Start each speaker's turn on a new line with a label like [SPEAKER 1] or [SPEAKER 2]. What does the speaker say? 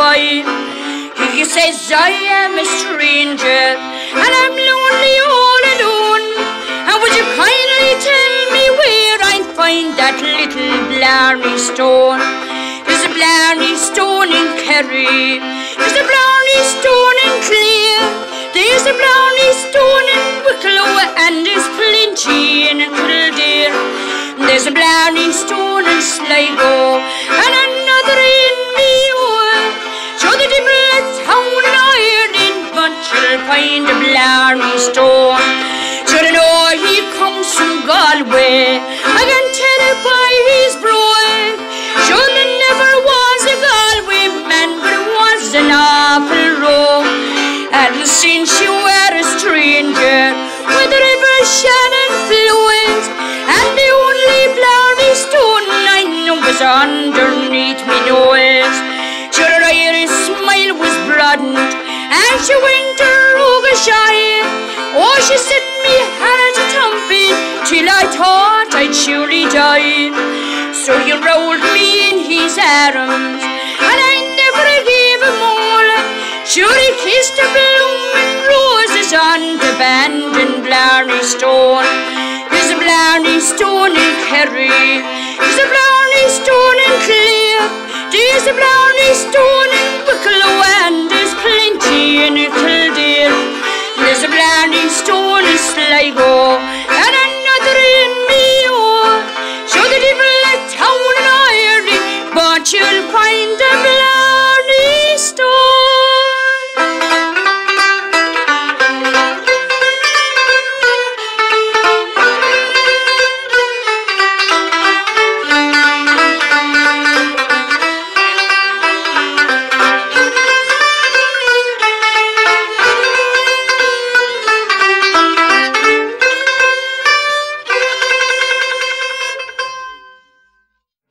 [SPEAKER 1] by. He says I am a stranger and I'm lonely all alone. And would you kindly tell me where I'd find that little Blarney stone? There's a Blarney stone in Kerry. There's a Blarney stone in Clare. There's a Blarney stone in Wicklow and there's plenty in Kildare. There's a Blarney stone in Sligo Blarney stone. Should I know he comes from Galway? I can tell it by his brogue. Sure, there never was a Galway man, but it was an awful rogue. And since you were a stranger, where the river Shannon flows, and the only Blarney stone I know was underneath me nose. Sure, her Irish smile was broadened, and she went to Oh, she set me heart a thumping till I thought I'd surely die. So he rolled me in his arms, and I never gave him all. Sure, he kissed the blooming roses on the abandoned Blarney stone. There's a Blarney stone in Kerry. There's a Blarney stone in Clare. There's a Blarney stone